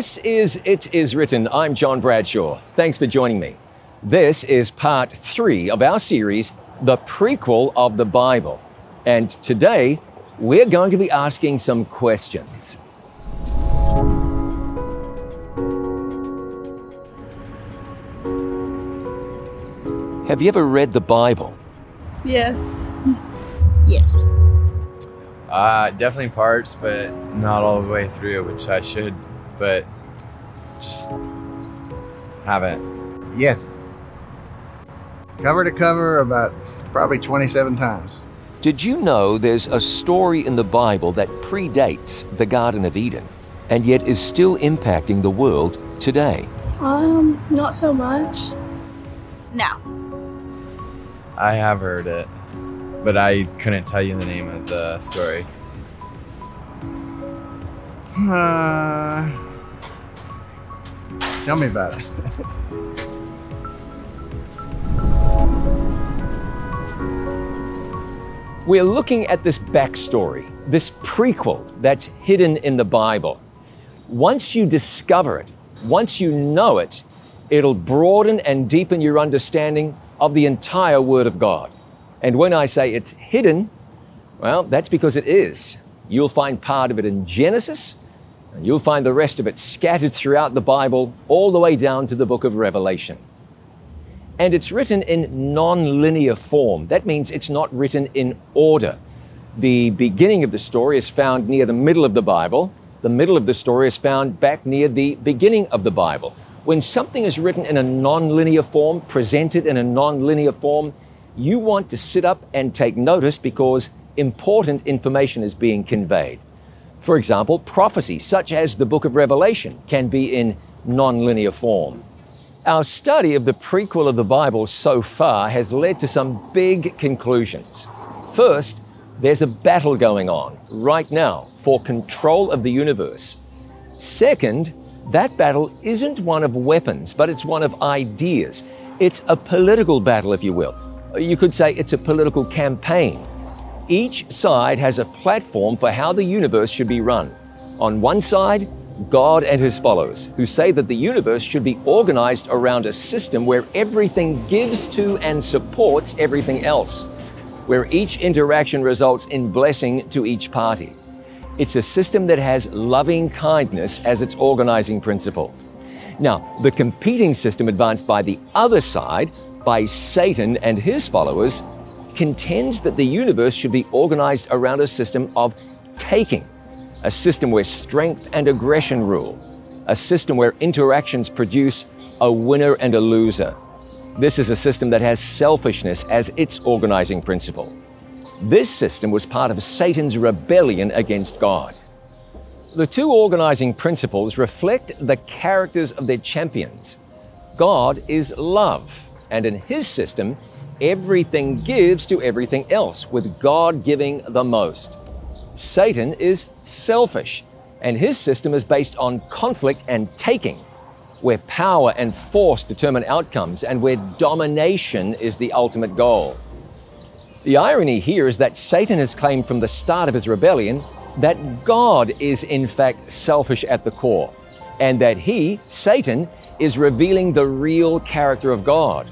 This is It Is Written. I'm John Bradshaw. Thanks for joining me. This is part three of our series, The Prequel of the Bible. And today, we're going to be asking some questions. Have you ever read the Bible? Yes. Yes. Uh, definitely parts, but not all the way through, which I should, but just haven't. Yes. Cover to cover, about probably 27 times. Did you know there's a story in the Bible that predates the Garden of Eden and yet is still impacting the world today? Um, not so much. No. I have heard it, but I couldn't tell you the name of the story. Uh, tell me about it. We're looking at this backstory, this prequel that's hidden in the Bible. Once you discover it, once you know it, it'll broaden and deepen your understanding of the entire Word of God. And when I say it's hidden, well, that's because it is. You'll find part of it in Genesis, and you'll find the rest of it scattered throughout the Bible, all the way down to the book of Revelation. And it's written in non linear form. That means it's not written in order. The beginning of the story is found near the middle of the Bible. The middle of the story is found back near the beginning of the Bible. When something is written in a non-linear form, presented in a non-linear form, you want to sit up and take notice because important information is being conveyed. For example, prophecy, such as the book of Revelation, can be in non-linear form. Our study of the prequel of the Bible so far has led to some big conclusions. First, there's a battle going on right now for control of the universe. Second, that battle isn't one of weapons, but it's one of ideas. It's a political battle, if you will. You could say it's a political campaign. Each side has a platform for how the universe should be run. On one side, God and his followers, who say that the universe should be organized around a system where everything gives to and supports everything else, where each interaction results in blessing to each party. It's a system that has loving kindness as its organizing principle. Now, the competing system advanced by the other side, by Satan and his followers, contends that the universe should be organized around a system of taking, a system where strength and aggression rule, a system where interactions produce a winner and a loser. This is a system that has selfishness as its organizing principle. This system was part of Satan's rebellion against God. The two organizing principles reflect the characters of their champions. God is love, and in his system, everything gives to everything else, with God giving the most. Satan is selfish, and his system is based on conflict and taking, where power and force determine outcomes and where domination is the ultimate goal. The irony here is that Satan has claimed from the start of his rebellion that God is in fact selfish at the core, and that he, Satan, is revealing the real character of God.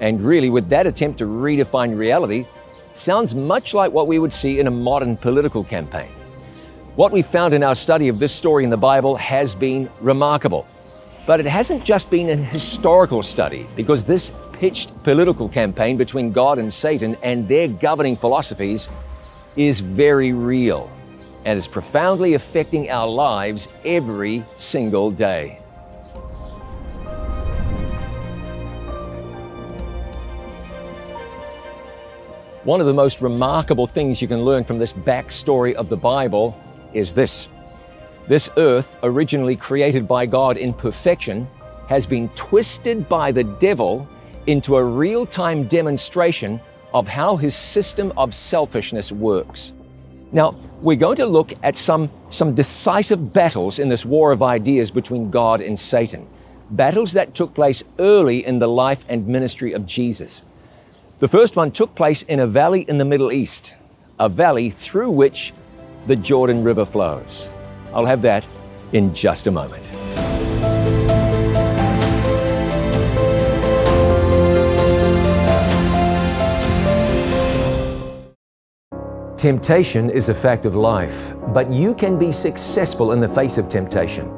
And really, with that attempt to redefine reality, sounds much like what we would see in a modern political campaign. What we found in our study of this story in the Bible has been remarkable. But it hasn't just been an historical study, because this pitched political campaign between God and Satan and their governing philosophies is very real and is profoundly affecting our lives every single day. One of the most remarkable things you can learn from this backstory of the Bible is this. This earth, originally created by God in perfection, has been twisted by the devil into a real time demonstration of how his system of selfishness works. Now, we're going to look at some, some decisive battles in this war of ideas between God and Satan, battles that took place early in the life and ministry of Jesus. The first one took place in a valley in the Middle East, a valley through which the Jordan River flows. I'll have that in just a moment. Temptation is a fact of life, but you can be successful in the face of temptation.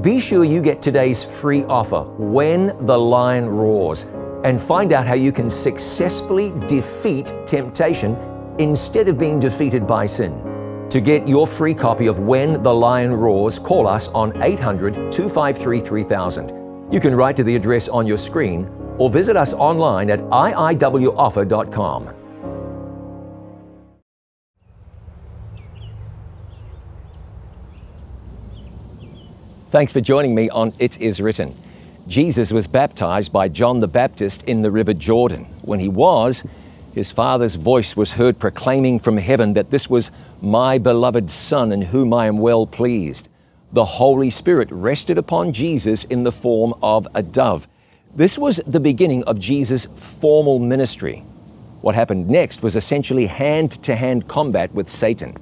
Be sure you get today's free offer, When the Lion Roars, and find out how you can successfully defeat temptation instead of being defeated by sin. To get your free copy of When the Lion Roars, call us on 800 253 3000. You can write to the address on your screen or visit us online at iiwoffer.com. Thanks for joining me on It Is Written. Jesus was baptized by John the Baptist in the River Jordan. When he was, his Father's voice was heard proclaiming from heaven that this was my beloved Son in whom I am well pleased. The Holy Spirit rested upon Jesus in the form of a dove. This was the beginning of Jesus' formal ministry. What happened next was essentially hand to hand combat with Satan.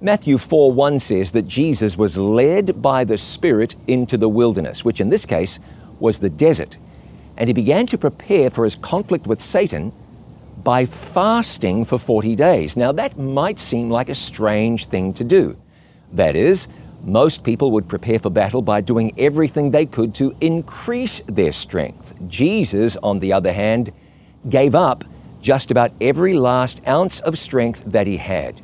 Matthew 4 1 says that Jesus was led by the Spirit into the wilderness, which in this case was the desert, and he began to prepare for his conflict with Satan by fasting for 40 days. Now, that might seem like a strange thing to do. That is, most people would prepare for battle by doing everything they could to increase their strength. Jesus, on the other hand, gave up just about every last ounce of strength that he had.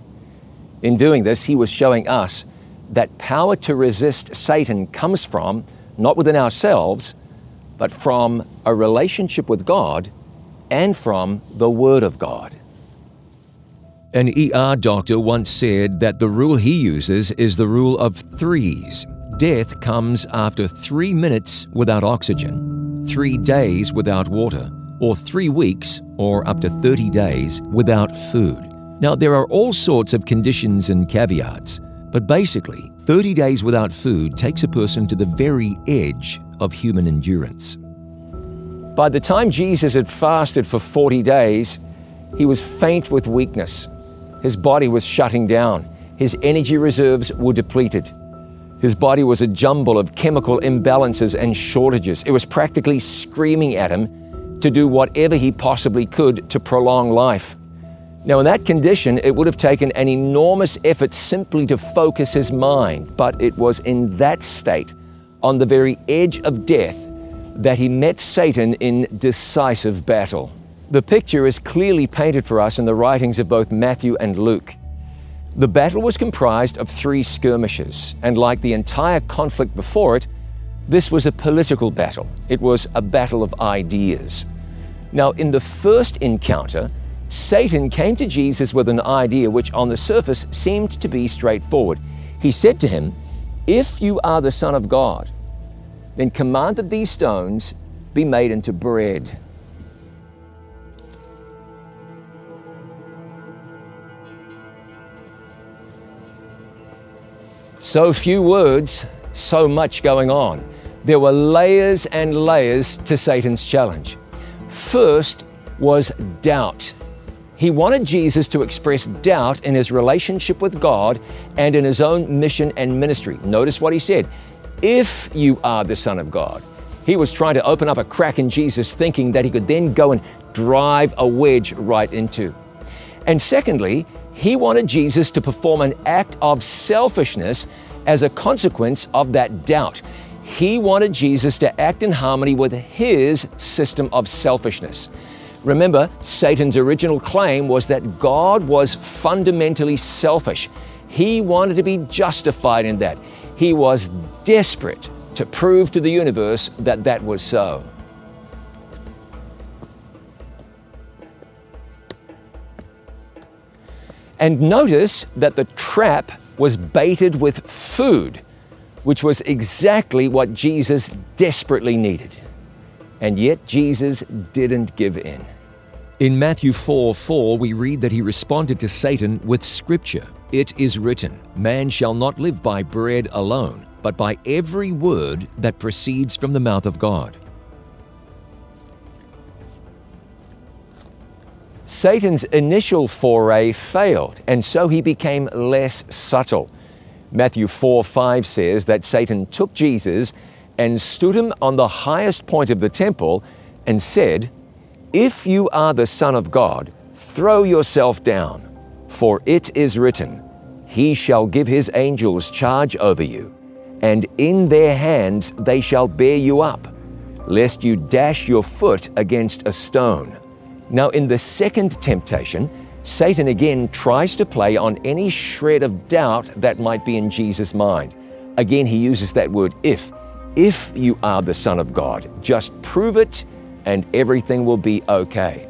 In doing this, he was showing us that power to resist Satan comes from, not within ourselves, but from a relationship with God and from the Word of God. An ER doctor once said that the rule he uses is the rule of threes. Death comes after three minutes without oxygen, three days without water, or three weeks or up to 30 days without food. Now, there are all sorts of conditions and caveats, but basically, 30 days without food takes a person to the very edge of human endurance. By the time Jesus had fasted for 40 days, he was faint with weakness. His body was shutting down. His energy reserves were depleted. His body was a jumble of chemical imbalances and shortages. It was practically screaming at him to do whatever he possibly could to prolong life. Now, in that condition, it would have taken an enormous effort simply to focus his mind, but it was in that state, on the very edge of death, that he met Satan in decisive battle. The picture is clearly painted for us in the writings of both Matthew and Luke. The battle was comprised of three skirmishes, and like the entire conflict before it, this was a political battle. It was a battle of ideas. Now, in the first encounter, Satan came to Jesus with an idea which on the surface seemed to be straightforward. He said to him, If you are the Son of God, then command that these stones be made into bread. So few words, so much going on. There were layers and layers to Satan's challenge. First was doubt. He wanted Jesus to express doubt in his relationship with God and in his own mission and ministry. Notice what he said if you are the Son of God. He was trying to open up a crack in Jesus' thinking that he could then go and drive a wedge right into. And secondly, he wanted Jesus to perform an act of selfishness as a consequence of that doubt. He wanted Jesus to act in harmony with his system of selfishness. Remember, Satan's original claim was that God was fundamentally selfish. He wanted to be justified in that. He was desperate to prove to the universe that that was so. And notice that the trap was baited with food, which was exactly what Jesus desperately needed. And yet Jesus didn't give in. In Matthew 4 4, we read that he responded to Satan with Scripture It is written, Man shall not live by bread alone, but by every word that proceeds from the mouth of God. Satan's initial foray failed, and so he became less subtle. Matthew 4 5 says that Satan took Jesus and stood him on the highest point of the temple and said, If you are the Son of God, throw yourself down, for it is written, He shall give His angels charge over you, and in their hands they shall bear you up, lest you dash your foot against a stone. Now, in the second temptation, Satan again tries to play on any shred of doubt that might be in Jesus' mind. Again, he uses that word if. If you are the Son of God, just prove it and everything will be okay.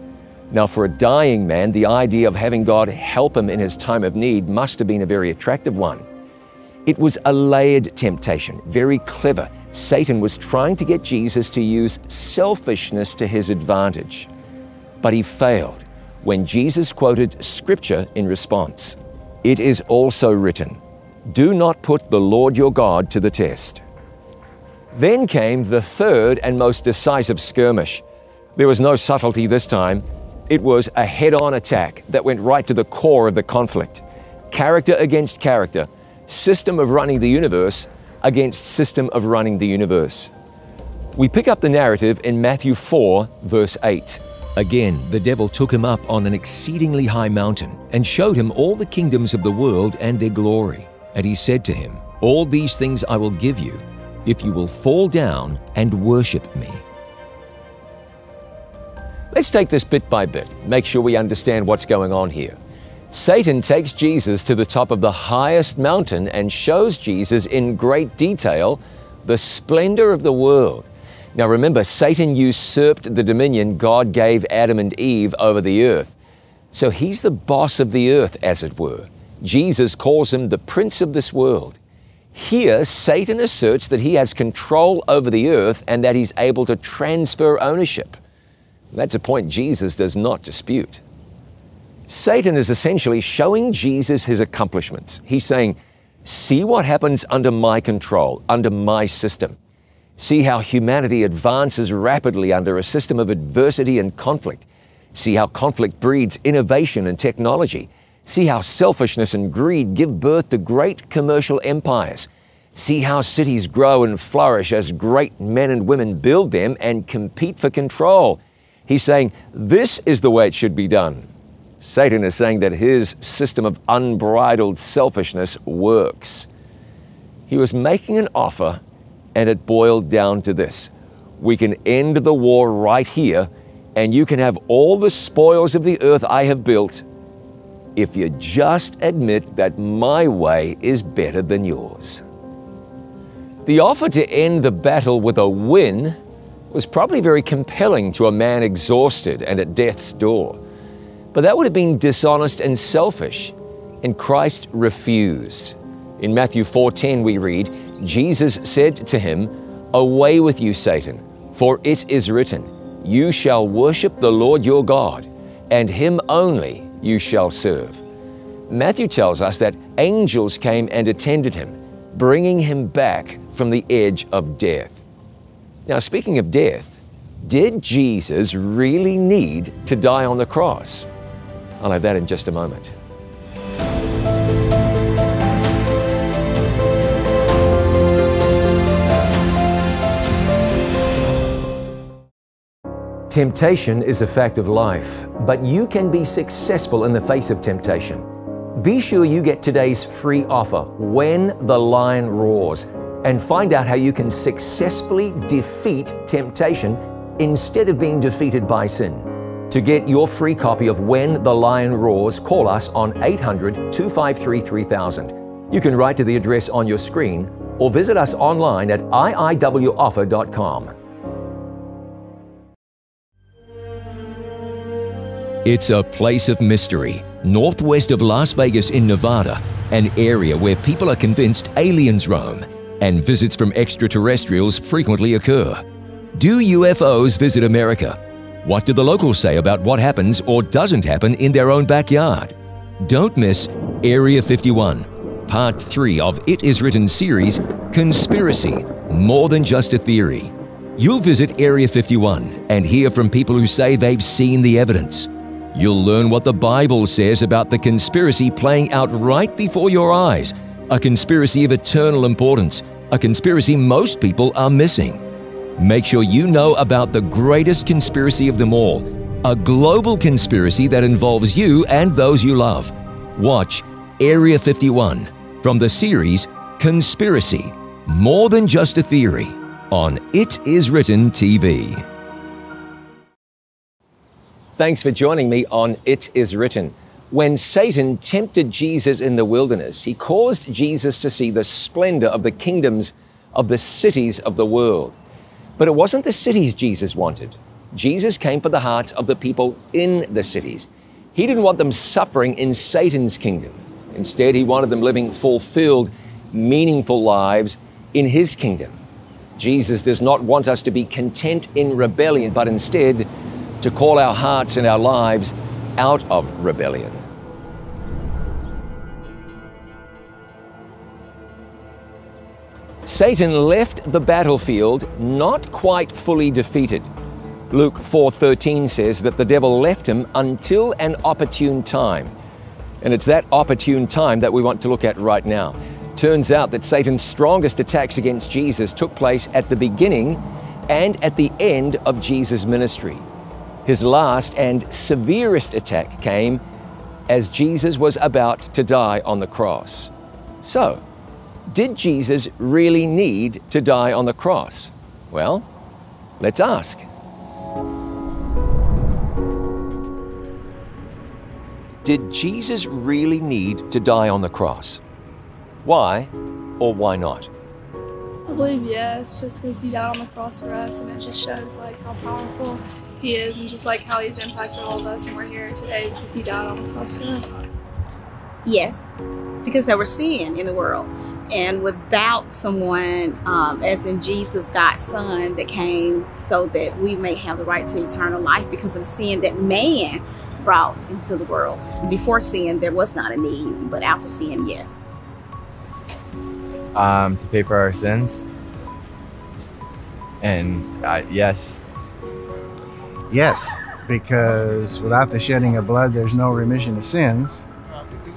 Now, for a dying man, the idea of having God help him in his time of need must have been a very attractive one. It was a layered temptation, very clever. Satan was trying to get Jesus to use selfishness to his advantage. But he failed when Jesus quoted Scripture in response. It is also written, Do not put the Lord your God to the test. Then came the third and most decisive skirmish. There was no subtlety this time. It was a head on attack that went right to the core of the conflict. Character against character, system of running the universe against system of running the universe. We pick up the narrative in Matthew 4, verse 8. Again, the devil took him up on an exceedingly high mountain and showed him all the kingdoms of the world and their glory. And he said to him, All these things I will give you, if you will fall down and worship me. Let's take this bit by bit, make sure we understand what's going on here. Satan takes Jesus to the top of the highest mountain and shows Jesus in great detail the splendor of the world. Now remember, Satan usurped the dominion God gave Adam and Eve over the earth. So he's the boss of the earth, as it were. Jesus calls him the prince of this world. Here, Satan asserts that he has control over the earth and that he's able to transfer ownership. That's a point Jesus does not dispute. Satan is essentially showing Jesus his accomplishments. He's saying, See what happens under my control, under my system. See how humanity advances rapidly under a system of adversity and conflict. See how conflict breeds innovation and technology. See how selfishness and greed give birth to great commercial empires. See how cities grow and flourish as great men and women build them and compete for control. He's saying, This is the way it should be done. Satan is saying that his system of unbridled selfishness works. He was making an offer and it boiled down to this We can end the war right here, and you can have all the spoils of the earth I have built if you just admit that my way is better than yours. The offer to end the battle with a win was probably very compelling to a man exhausted and at death's door. But that would have been dishonest and selfish, and Christ refused. In Matthew 4:10 we read, Jesus said to him, Away with you, Satan, for it is written, You shall worship the Lord your God, and him only you shall serve. Matthew tells us that angels came and attended him, bringing him back from the edge of death. Now, speaking of death, did Jesus really need to die on the cross? I'll have that in just a moment. Temptation is a fact of life, but you can be successful in the face of temptation. Be sure you get today's free offer, When the Lion Roars, and find out how you can successfully defeat temptation instead of being defeated by sin. To get your free copy of When the Lion Roars, call us on 800 253 3000. You can write to the address on your screen or visit us online at iiwoffer.com. It's a place of mystery, northwest of Las Vegas in Nevada, an area where people are convinced aliens roam and visits from extraterrestrials frequently occur. Do UFOs visit America? What do the locals say about what happens or doesn't happen in their own backyard? Don't miss Area 51, Part 3 of It Is Written series Conspiracy More Than Just a Theory. You'll visit Area 51 and hear from people who say they've seen the evidence. You'll learn what the Bible says about the conspiracy playing out right before your eyes, a conspiracy of eternal importance, a conspiracy most people are missing. Make sure you know about the greatest conspiracy of them all, a global conspiracy that involves you and those you love. Watch Area 51 from the series Conspiracy More Than Just a Theory on It Is Written TV. Thanks for joining me on It Is Written. When Satan tempted Jesus in the wilderness, he caused Jesus to see the splendor of the kingdoms of the cities of the world. But it wasn't the cities Jesus wanted. Jesus came for the hearts of the people in the cities. He didn't want them suffering in Satan's kingdom. Instead, he wanted them living fulfilled, meaningful lives in his kingdom. Jesus does not want us to be content in rebellion, but instead to call our hearts and our lives out of rebellion. Satan left the battlefield not quite fully defeated. Luke 4:13 says that the devil left him until an opportune time. And it's that opportune time that we want to look at right now. Turns out that Satan's strongest attacks against Jesus took place at the beginning and at the end of Jesus' ministry. His last and severest attack came as Jesus was about to die on the cross. So, did Jesus really need to die on the cross? Well, let's ask. Did Jesus really need to die on the cross? Why or why not? I believe yes, just because he died on the cross for us, and it just shows like how powerful he is, and just like how he's impacted all of us, and we're here today because he died on the cross for us. Yes, because there was sin in the world. And without someone, um, as in Jesus, God's Son, that came so that we may have the right to eternal life because of the sin that man brought into the world. Before sin, there was not a need, but after sin, yes. Um, to pay for our sins. And uh, yes, Yes, because without the shedding of blood, there's no remission of sins.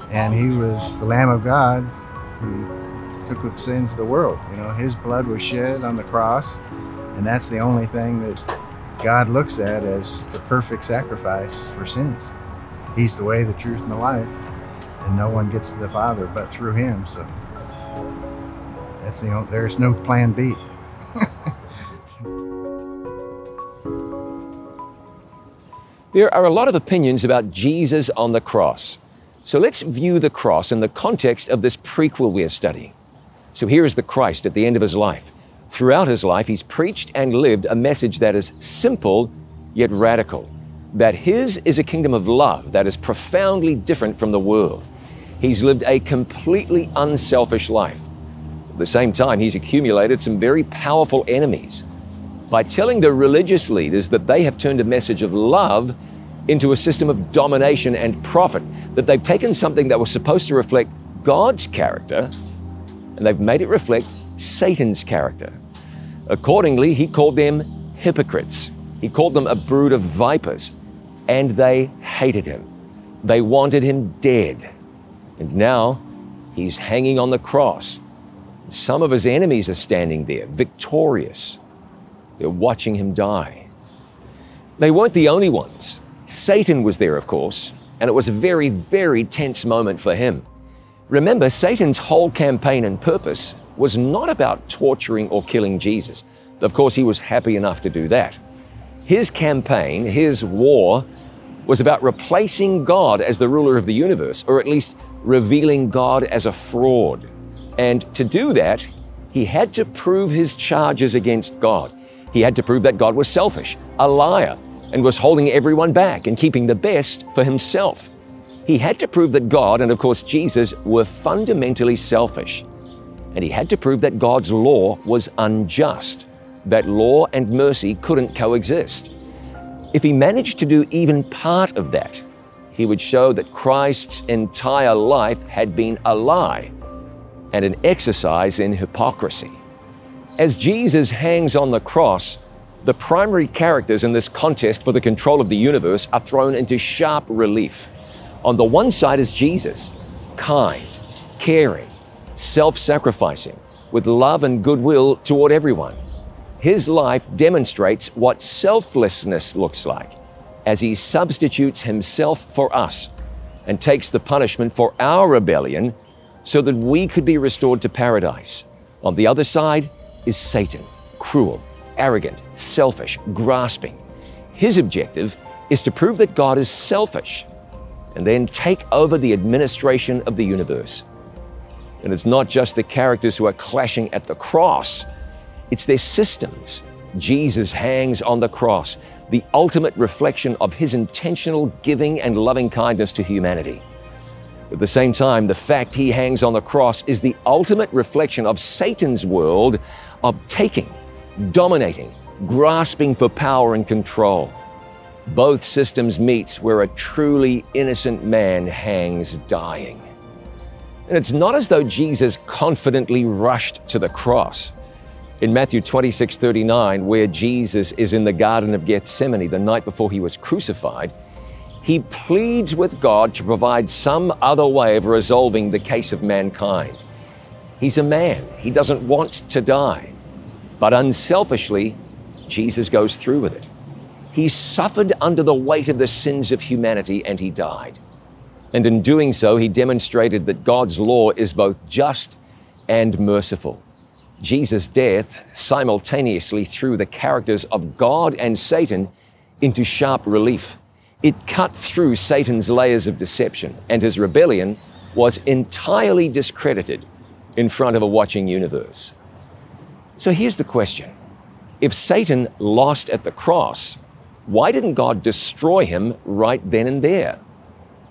And he was the Lamb of God who took the sins of the world. You know, his blood was shed on the cross, and that's the only thing that God looks at as the perfect sacrifice for sins. He's the way, the truth, and the life, and no one gets to the Father but through him. So that's the only, there's no plan B. There are a lot of opinions about Jesus on the cross. So let's view the cross in the context of this prequel we are studying. So here is the Christ at the end of his life. Throughout his life, he's preached and lived a message that is simple yet radical that his is a kingdom of love that is profoundly different from the world. He's lived a completely unselfish life. At the same time, he's accumulated some very powerful enemies by telling the religious leaders that they have turned a message of love into a system of domination and profit, that they've taken something that was supposed to reflect God's character and they've made it reflect Satan's character. Accordingly, he called them hypocrites. He called them a brood of vipers, and they hated him. They wanted him dead. And now he's hanging on the cross. Some of his enemies are standing there, victorious. They're watching him die. They weren't the only ones. Satan was there, of course, and it was a very, very tense moment for him. Remember, Satan's whole campaign and purpose was not about torturing or killing Jesus. Of course, he was happy enough to do that. His campaign, his war, was about replacing God as the ruler of the universe, or at least revealing God as a fraud. And to do that, he had to prove his charges against God. He had to prove that God was selfish, a liar, and was holding everyone back and keeping the best for himself. He had to prove that God and, of course, Jesus were fundamentally selfish. And he had to prove that God's law was unjust, that law and mercy couldn't coexist. If he managed to do even part of that, he would show that Christ's entire life had been a lie and an exercise in hypocrisy. As Jesus hangs on the cross, the primary characters in this contest for the control of the universe are thrown into sharp relief. On the one side is Jesus, kind, caring, self sacrificing, with love and goodwill toward everyone. His life demonstrates what selflessness looks like as he substitutes himself for us and takes the punishment for our rebellion so that we could be restored to paradise. On the other side is Satan, cruel, arrogant, selfish, grasping. His objective is to prove that God is selfish and then take over the administration of the universe. And it's not just the characters who are clashing at the cross, it's their systems. Jesus hangs on the cross, the ultimate reflection of his intentional giving and loving kindness to humanity. At the same time, the fact he hangs on the cross is the ultimate reflection of Satan's world of taking, dominating, grasping for power and control. Both systems meet where a truly innocent man hangs dying. And it's not as though Jesus confidently rushed to the cross. In Matthew 26 39, where Jesus is in the Garden of Gethsemane the night before he was crucified, he pleads with God to provide some other way of resolving the case of mankind. He's a man, he doesn't want to die. But unselfishly, Jesus goes through with it. He suffered under the weight of the sins of humanity and he died. And in doing so, he demonstrated that God's law is both just and merciful. Jesus' death simultaneously threw the characters of God and Satan into sharp relief. It cut through Satan's layers of deception, and his rebellion was entirely discredited in front of a watching universe. So here's the question If Satan lost at the cross, why didn't God destroy him right then and there?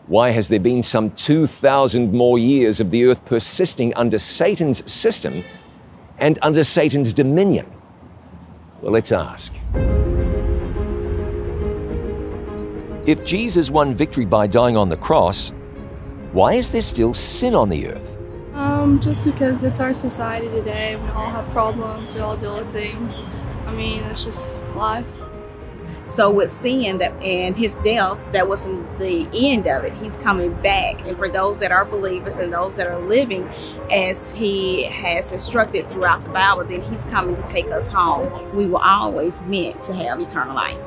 Why has there been some 2,000 more years of the earth persisting under Satan's system and under Satan's dominion? Well, let's ask. If Jesus won victory by dying on the cross, why is there still sin on the earth? Um, just because it's our society today. We all have problems. We all deal with things. I mean, it's just life. So with sin that and his death, that wasn't the end of it. He's coming back. And for those that are believers and those that are living as he has instructed throughout the Bible, then he's coming to take us home. We were always meant to have eternal life.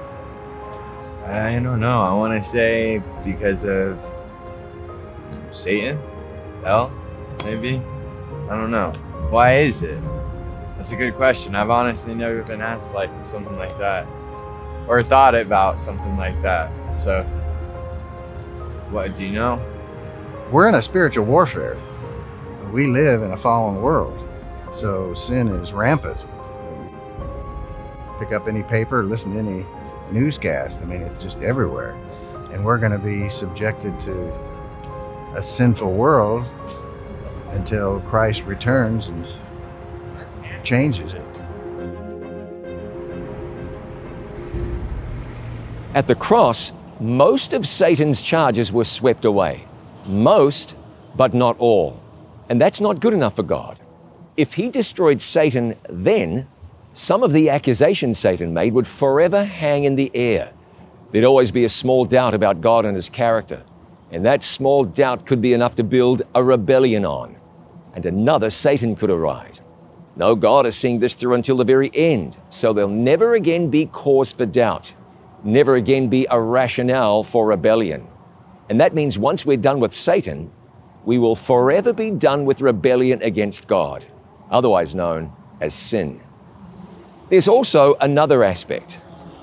I don't know. I want to say because of Satan, hell, maybe. I don't know. Why is it? That's a good question. I've honestly never been asked like something like that or thought about something like that. So, what do you know? We're in a spiritual warfare. We live in a fallen world, so sin is rampant. Pick up any paper, listen to any newscast. I mean, it's just everywhere. And we're going to be subjected to a sinful world until Christ returns and changes it. At the cross, most of Satan's charges were swept away. Most, but not all. And that's not good enough for God. If He destroyed Satan then, some of the accusations Satan made would forever hang in the air. There'd always be a small doubt about God and His character. And that small doubt could be enough to build a rebellion on. And another Satan could arise. No, God is seeing this through until the very end, so there'll never again be cause for doubt never again be a rationale for rebellion. And that means once we're done with Satan, we will forever be done with rebellion against God, otherwise known as sin. There's also another aspect.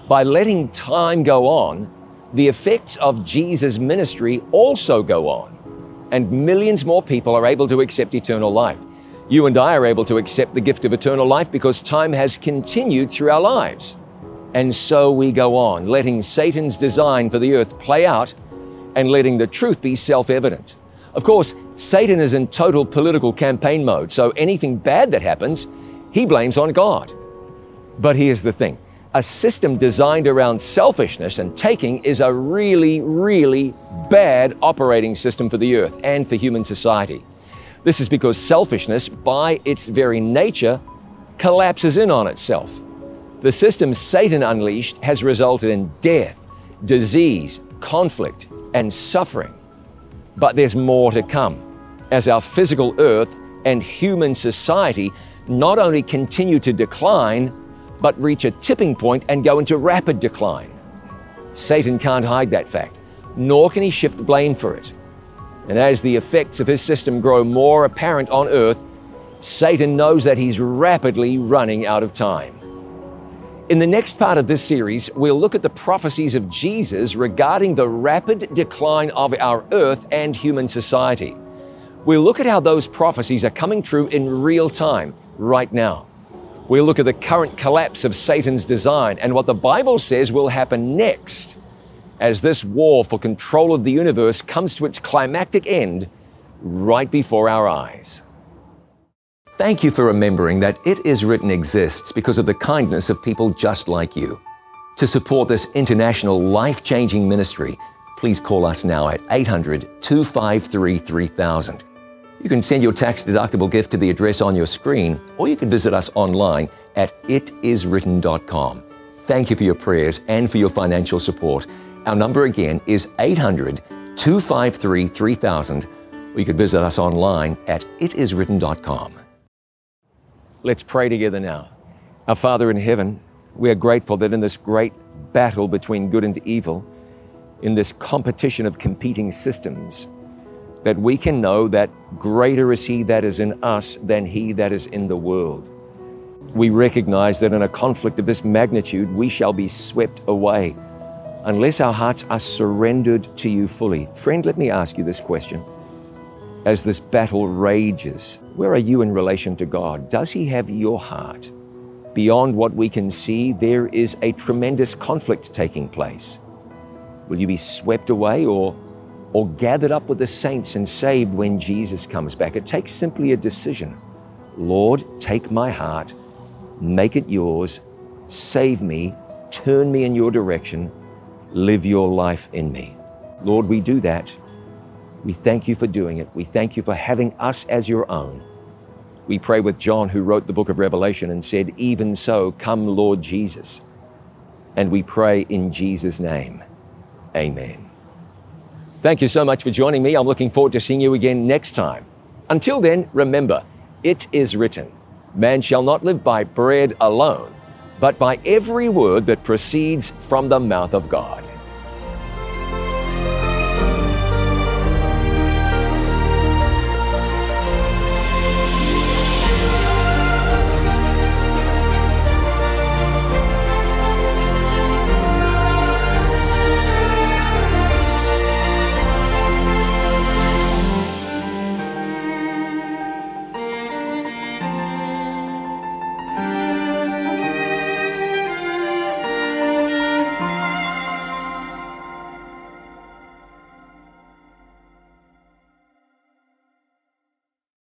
By letting time go on, the effects of Jesus' ministry also go on, and millions more people are able to accept eternal life. You and I are able to accept the gift of eternal life because time has continued through our lives. And so we go on, letting Satan's design for the earth play out and letting the truth be self evident. Of course, Satan is in total political campaign mode, so anything bad that happens, he blames on God. But here's the thing a system designed around selfishness and taking is a really, really bad operating system for the earth and for human society. This is because selfishness, by its very nature, collapses in on itself. The system Satan unleashed has resulted in death, disease, conflict, and suffering. But there's more to come as our physical earth and human society not only continue to decline, but reach a tipping point and go into rapid decline. Satan can't hide that fact, nor can he shift blame for it. And as the effects of his system grow more apparent on earth, Satan knows that he's rapidly running out of time. In the next part of this series, we'll look at the prophecies of Jesus regarding the rapid decline of our earth and human society. We'll look at how those prophecies are coming true in real time, right now. We'll look at the current collapse of Satan's design and what the Bible says will happen next as this war for control of the universe comes to its climactic end right before our eyes. Thank you for remembering that It Is Written exists because of the kindness of people just like you. To support this international life changing ministry, please call us now at 800 253 3000. You can send your tax deductible gift to the address on your screen, or you can visit us online at itiswritten.com. Thank you for your prayers and for your financial support. Our number again is 800 253 3000, or you could visit us online at itiswritten.com. Let's pray together now. Our Father in heaven, we are grateful that in this great battle between good and evil, in this competition of competing systems, that we can know that greater is He that is in us than He that is in the world. We recognize that in a conflict of this magnitude, we shall be swept away unless our hearts are surrendered to you fully. Friend, let me ask you this question. As this battle rages, where are you in relation to God? Does He have your heart? Beyond what we can see, there is a tremendous conflict taking place. Will you be swept away or or gathered up with the saints and saved when Jesus comes back. It takes simply a decision. Lord, take my heart, make it yours, save me, turn me in your direction, live your life in me. Lord, we do that. We thank you for doing it. We thank you for having us as your own. We pray with John, who wrote the book of Revelation and said, Even so, come, Lord Jesus. And we pray in Jesus' name. Amen. Thank you so much for joining me. I'm looking forward to seeing you again next time. Until then, remember, it is written, Man shall not live by bread alone, but by every word that proceeds from the mouth of God.